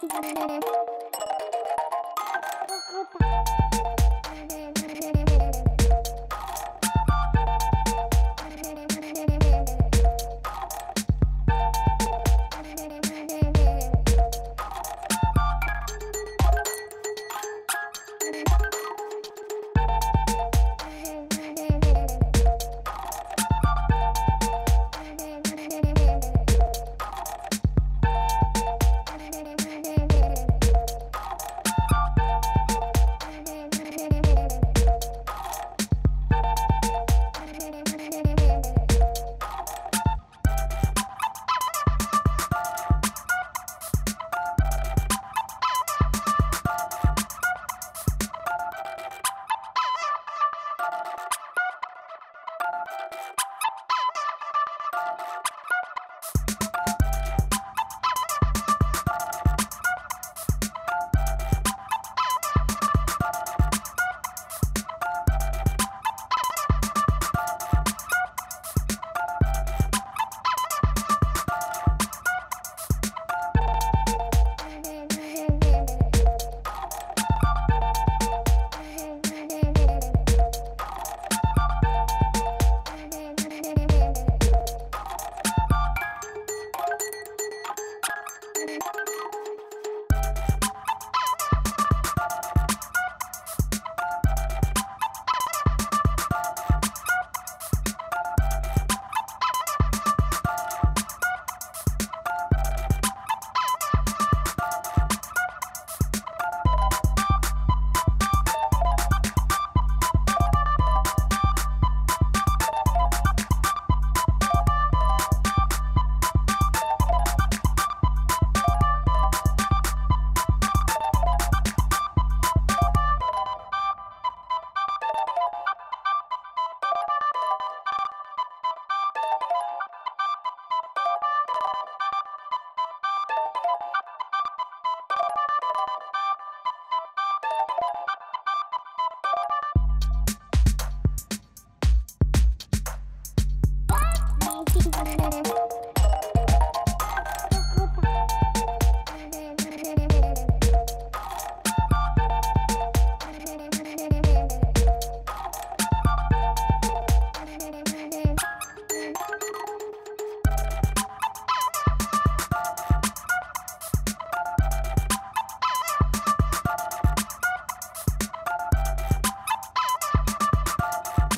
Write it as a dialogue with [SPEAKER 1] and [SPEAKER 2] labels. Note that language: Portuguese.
[SPEAKER 1] Thank